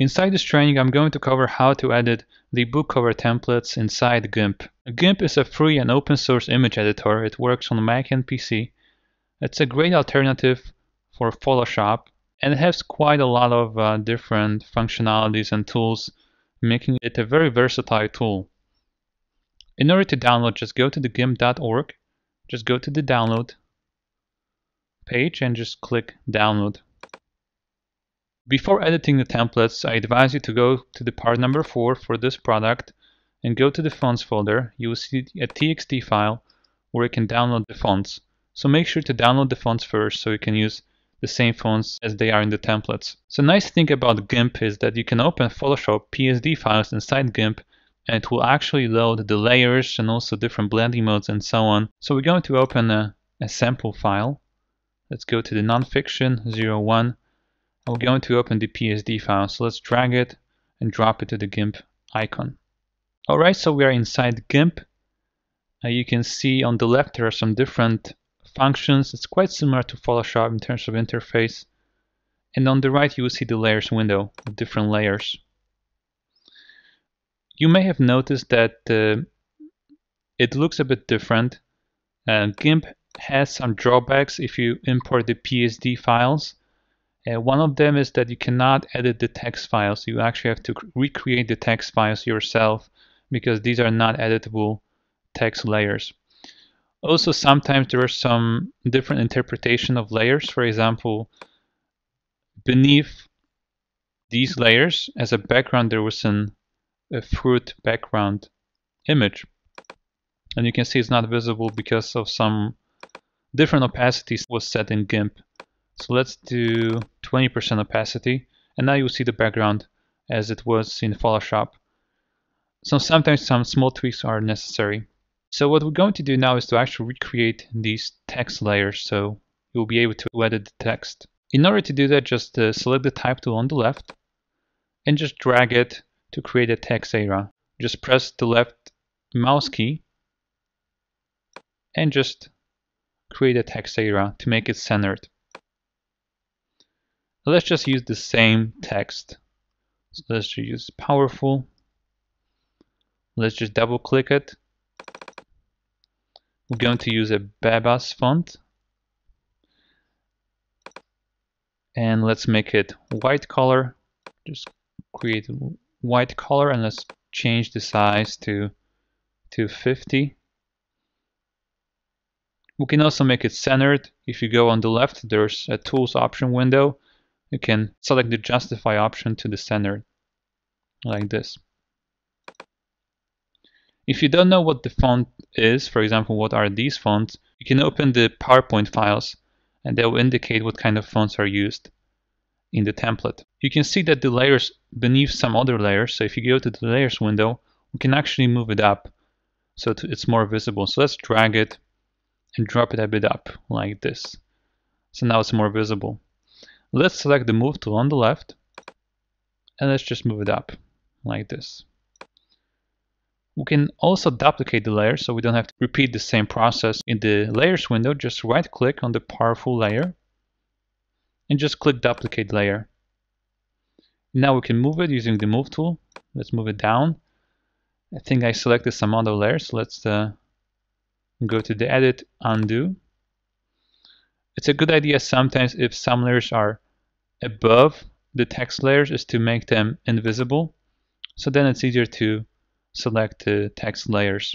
Inside this training, I'm going to cover how to edit the book cover templates inside GIMP. GIMP is a free and open source image editor. It works on Mac and PC. It's a great alternative for Photoshop and it has quite a lot of uh, different functionalities and tools, making it a very versatile tool. In order to download, just go to the gimp.org, just go to the download page and just click download. Before editing the templates, I advise you to go to the part number 4 for this product and go to the fonts folder. You will see a txt file where you can download the fonts. So make sure to download the fonts first so you can use the same fonts as they are in the templates. So nice thing about GIMP is that you can open Photoshop PSD files inside GIMP and it will actually load the layers and also different blending modes and so on. So we're going to open a, a sample file. Let's go to the nonfiction 01 we're going to open the PSD file. So let's drag it and drop it to the GIMP icon. Alright, so we are inside GIMP. Uh, you can see on the left there are some different functions. It's quite similar to Photoshop in terms of interface. And on the right you will see the layers window with different layers. You may have noticed that uh, it looks a bit different. Uh, GIMP has some drawbacks if you import the PSD files. Uh, one of them is that you cannot edit the text files. You actually have to recreate the text files yourself because these are not editable text layers. Also, sometimes there are some different interpretation of layers. For example, beneath these layers, as a background, there was an, a fruit background image. And you can see it's not visible because of some different opacities was set in GIMP. So let's do 20% opacity. And now you'll see the background as it was in Photoshop. So sometimes some small tweaks are necessary. So what we're going to do now is to actually recreate these text layers so you'll be able to edit the text. In order to do that, just uh, select the type tool on the left and just drag it to create a text area. Just press the left mouse key and just create a text area to make it centered. Let's just use the same text. So let's just use powerful. Let's just double click it. We're going to use a Bebas font. And let's make it white color. Just create white color and let's change the size to, to 50. We can also make it centered. If you go on the left, there's a tools option window you can select the justify option to the center like this. If you don't know what the font is, for example, what are these fonts, you can open the PowerPoint files and they will indicate what kind of fonts are used in the template. You can see that the layers beneath some other layers, so if you go to the layers window, we can actually move it up so it's more visible. So let's drag it and drop it a bit up like this. So now it's more visible. Let's select the move tool on the left and let's just move it up like this. We can also duplicate the layer so we don't have to repeat the same process in the layers window. Just right click on the powerful layer and just click duplicate layer. Now we can move it using the move tool. Let's move it down. I think I selected some other layers. Let's uh, go to the edit, undo, it's a good idea sometimes if some layers are above the text layers is to make them invisible. So then it's easier to select the text layers.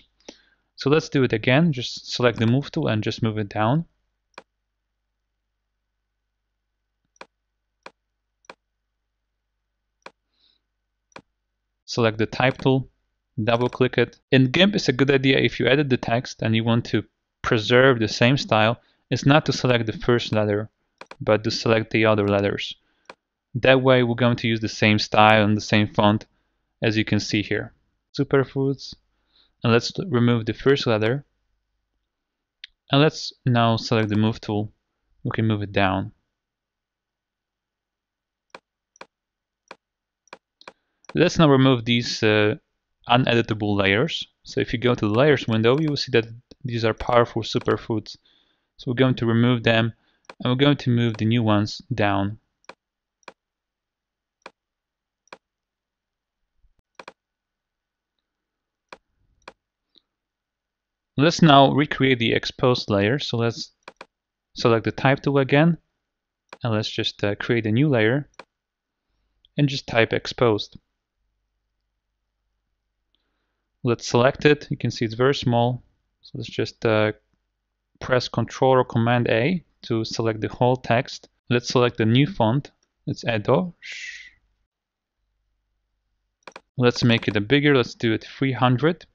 So let's do it again. Just select the move tool and just move it down. Select the type tool, double click it. In GIMP, it's a good idea if you edit the text and you want to preserve the same style, is not to select the first letter, but to select the other letters. That way we're going to use the same style and the same font as you can see here. Superfoods. And let's remove the first letter. And let's now select the move tool. We can move it down. Let's now remove these uh, uneditable layers. So if you go to the layers window, you will see that these are powerful superfoods. So we're going to remove them and we're going to move the new ones down. Let's now recreate the exposed layer. So let's select the type tool again and let's just uh, create a new layer and just type exposed. Let's select it. You can see it's very small. So let's just uh, press Ctrl or Command A to select the whole text. Let's select the new font. It's Edo. Let's make it a bigger. Let's do it 300.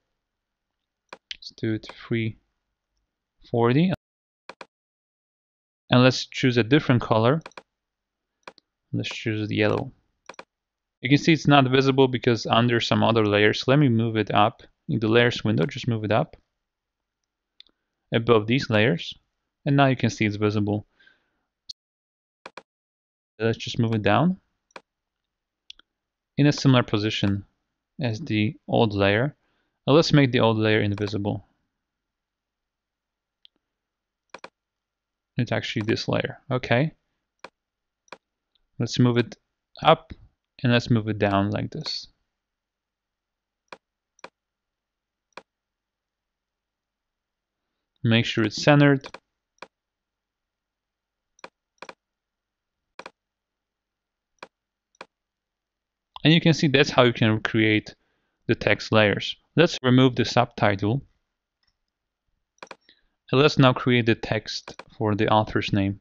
Let's do it 340. And let's choose a different color. Let's choose the yellow. You can see it's not visible because under some other layers. Let me move it up in the layers window. Just move it up above these layers. And now you can see it's visible. Let's just move it down in a similar position as the old layer. Now let's make the old layer invisible. It's actually this layer. Okay. Let's move it up and let's move it down like this. Make sure it's centered. And you can see that's how you can create the text layers. Let's remove the subtitle. And let's now create the text for the author's name.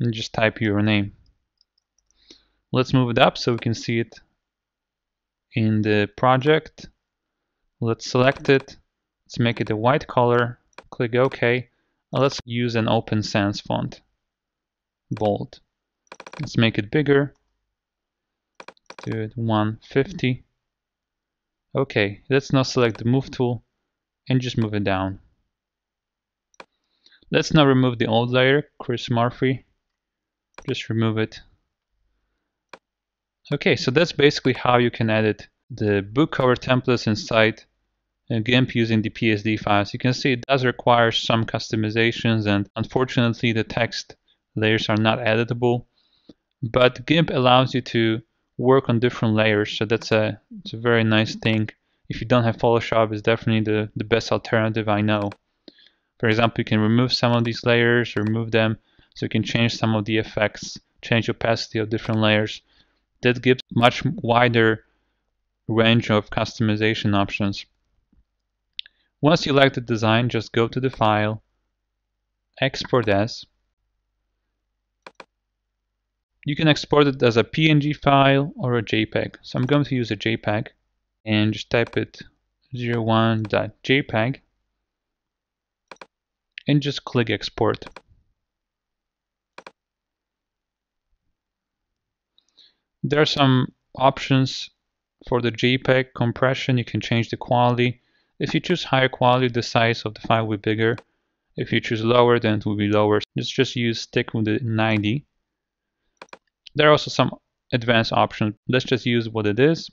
And just type your name. Let's move it up so we can see it in the project. Let's select it. Let's make it a white color. Click OK. Now let's use an Open Sans font. Bold. Let's make it bigger. Do it 150. Okay, let's now select the move tool and just move it down. Let's now remove the old layer, Chris Murphy. Just remove it. Okay, so that's basically how you can edit the book cover templates inside GIMP using the PSD files. You can see it does require some customizations and unfortunately the text layers are not editable. But GIMP allows you to work on different layers, so that's a, it's a very nice thing. If you don't have Photoshop, it's definitely the, the best alternative I know. For example, you can remove some of these layers, remove them, so you can change some of the effects, change opacity of different layers. That gives much wider range of customization options. Once you like the design, just go to the file, export as, you can export it as a PNG file or a JPEG. So I'm going to use a JPEG and just type it 01.jpg and just click export. There are some options for the JPEG compression. You can change the quality. If you choose higher quality, the size of the file will be bigger. If you choose lower, then it will be lower. Let's just use stick with the 90. There are also some advanced options. Let's just use what it is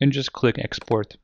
and just click export.